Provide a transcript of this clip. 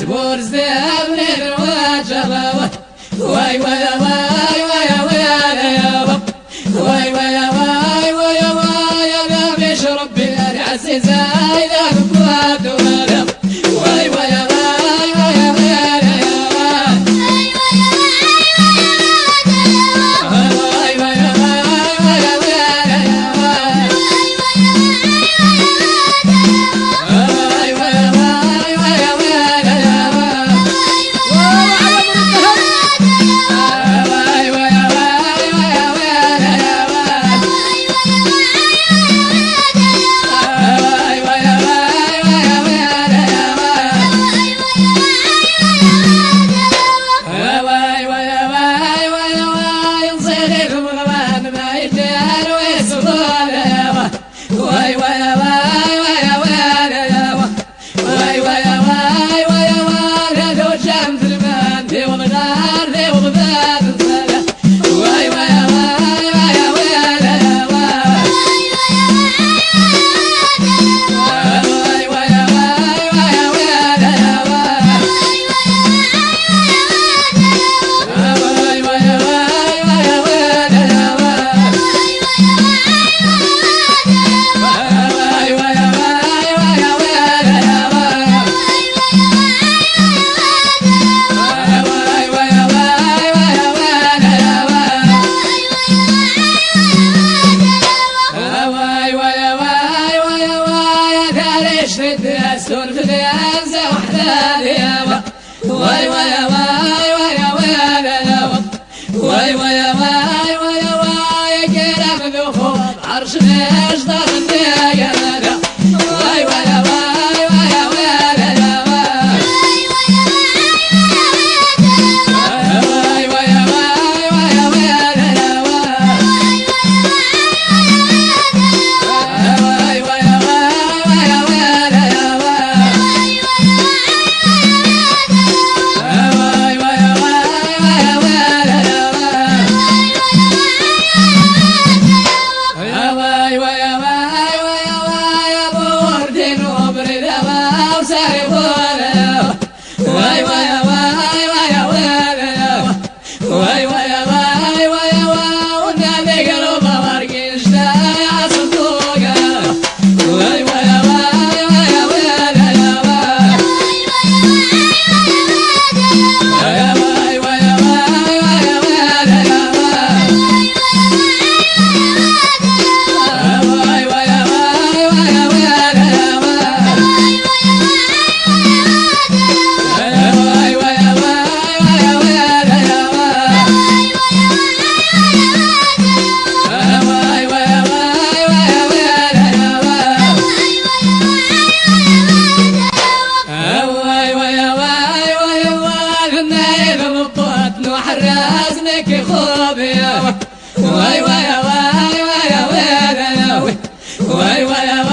سبور زياب للواجه واي واي واي عرش مجدر que jobe Guay guay